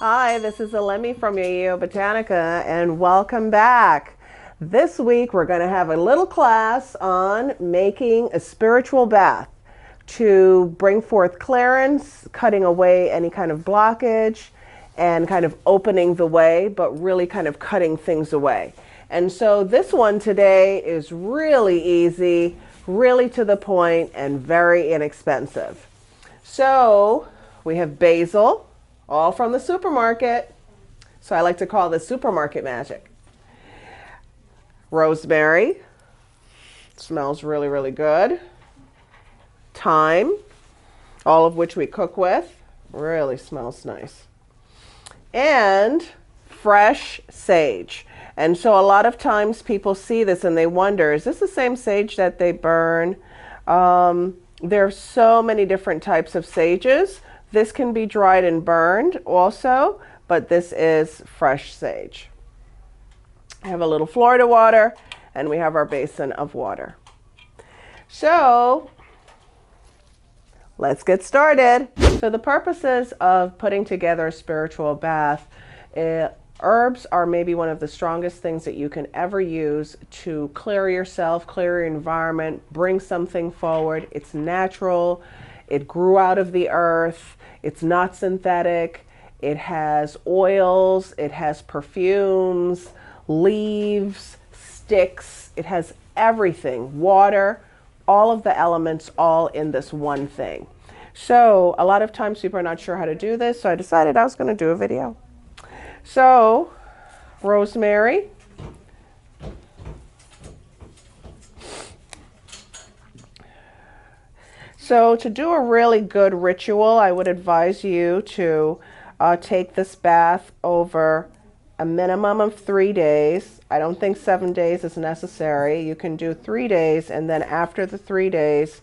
Hi, this is Elemi from Yeyeo Botanica, and welcome back. This week we're going to have a little class on making a spiritual bath to bring forth clearance, cutting away any kind of blockage, and kind of opening the way, but really kind of cutting things away. And so this one today is really easy, really to the point, and very inexpensive. So we have basil all from the supermarket. So I like to call this supermarket magic. Rosemary, smells really, really good. Thyme, all of which we cook with, really smells nice. And fresh sage. And so a lot of times people see this and they wonder, is this the same sage that they burn? Um, there are so many different types of sages. This can be dried and burned also, but this is fresh sage. I have a little Florida water and we have our basin of water. So let's get started. So the purposes of putting together a spiritual bath, uh, herbs are maybe one of the strongest things that you can ever use to clear yourself, clear your environment, bring something forward. It's natural. It grew out of the earth. It's not synthetic. It has oils, it has perfumes, leaves, sticks, it has everything, water, all of the elements all in this one thing. So a lot of times people are not sure how to do this, so I decided I was going to do a video. So, rosemary, So to do a really good ritual, I would advise you to uh, take this bath over a minimum of three days. I don't think seven days is necessary. You can do three days, and then after the three days,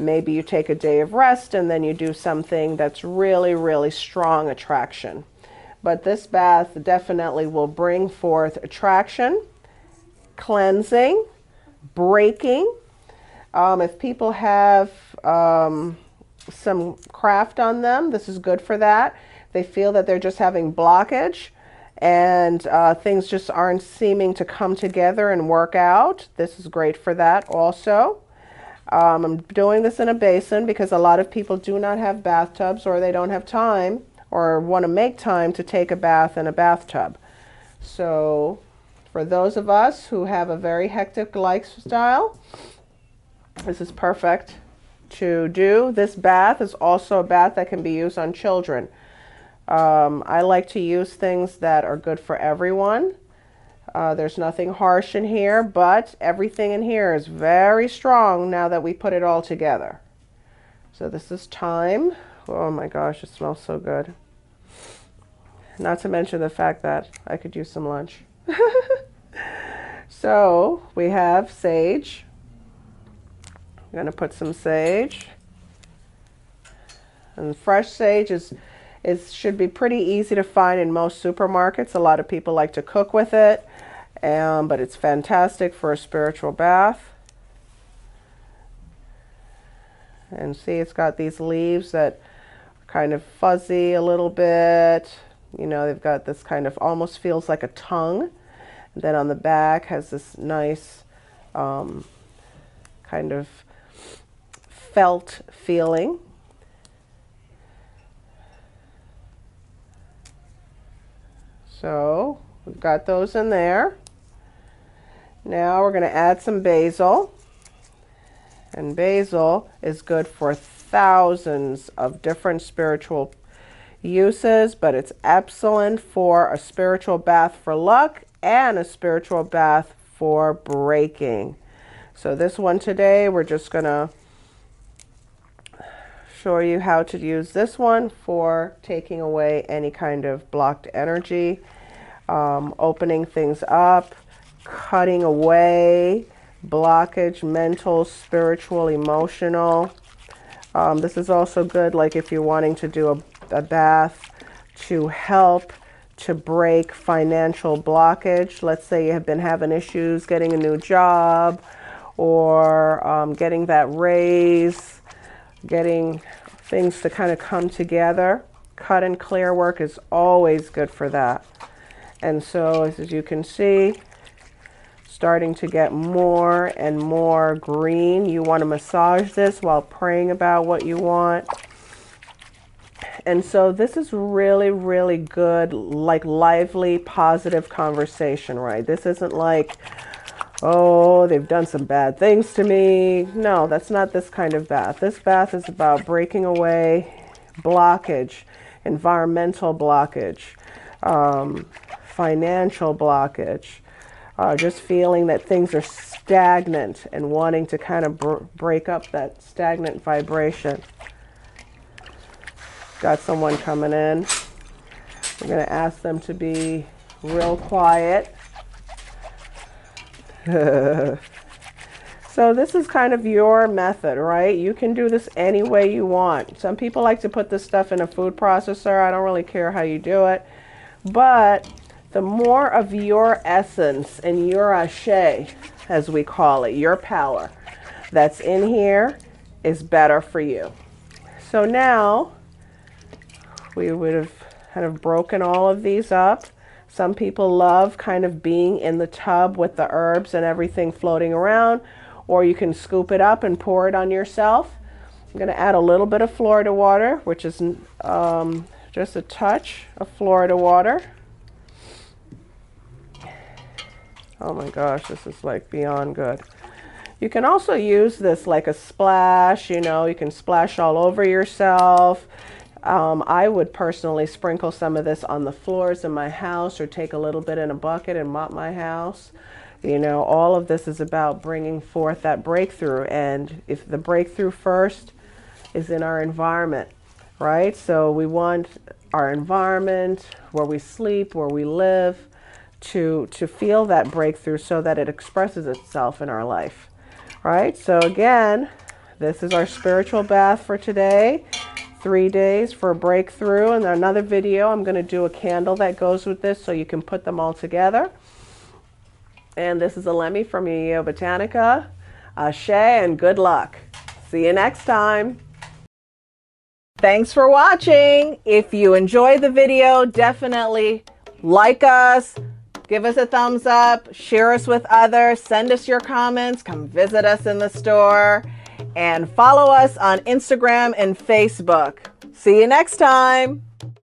maybe you take a day of rest and then you do something that's really, really strong attraction. But this bath definitely will bring forth attraction, cleansing, breaking, um, if people have um, some craft on them, this is good for that. They feel that they're just having blockage and uh, things just aren't seeming to come together and work out. This is great for that also. Um, I'm doing this in a basin because a lot of people do not have bathtubs or they don't have time or want to make time to take a bath in a bathtub. So for those of us who have a very hectic lifestyle, this is perfect to do. This bath is also a bath that can be used on children. Um, I like to use things that are good for everyone. Uh, there's nothing harsh in here, but everything in here is very strong now that we put it all together. So this is thyme. Oh my gosh, it smells so good. Not to mention the fact that I could use some lunch. so we have sage. I'm going to put some sage. And fresh sage is, is should be pretty easy to find in most supermarkets. A lot of people like to cook with it, um, but it's fantastic for a spiritual bath. And see, it's got these leaves that are kind of fuzzy a little bit. You know, they've got this kind of almost feels like a tongue. And then on the back has this nice um, kind of felt feeling. So we've got those in there. Now we're going to add some basil. And basil is good for thousands of different spiritual uses, but it's excellent for a spiritual bath for luck and a spiritual bath for breaking. So this one today, we're just going to show you how to use this one for taking away any kind of blocked energy, um, opening things up, cutting away blockage, mental, spiritual, emotional. Um, this is also good like if you're wanting to do a, a bath to help to break financial blockage. Let's say you have been having issues getting a new job or um, getting that raise getting things to kind of come together. cut and clear work is always good for that. And so, as you can see, starting to get more and more green. You want to massage this while praying about what you want. And so this is really, really good, like lively, positive conversation, right? This isn't like, oh, they've done some bad things to me. No, that's not this kind of bath. This bath is about breaking away blockage, environmental blockage, um, financial blockage, uh, just feeling that things are stagnant and wanting to kind of br- break up that stagnant vibration. Got someone coming in. We're going to ask them to be real quiet. so this is kind of your method, right? You can do this any way you want. Some people like to put this stuff in a food processor. I don't really care how you do it. But the more of your essence and your ashe, as we call it, your power that's in here is better for you. So now we would have kind of broken all of these up. Some people love kind of being in the tub with the herbs and everything floating around, or you can scoop it up and pour it on yourself. I'm going to add a little bit of Florida water, which is um, just a touch of Florida water. Oh my gosh, this is like beyond good. You can also use this like a splash, you know, you can splash all over yourself. Um, I would personally sprinkle some of this on the floors in my house or take a little bit in a bucket and mop my house. You know, all of this is about bringing forth that breakthrough. And if the breakthrough first is in our environment, right? So we want our environment, where we sleep, where we live, to, to feel that breakthrough so that it expresses itself in our life, right? So again, this is our spiritual bath for today three days for a breakthrough. And another video, I'm going to do a candle that goes with this so you can put them all together. And this is a Elemi from Yeyeo Botanica. Uh, Ashe and good luck. See you next time. Thanks for watching. If you enjoyed the video, definitely like us, give us a thumbs up, share us with others, send us your comments, come visit us in the store and follow us on Instagram and Facebook. See you next time.